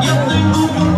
一定不会。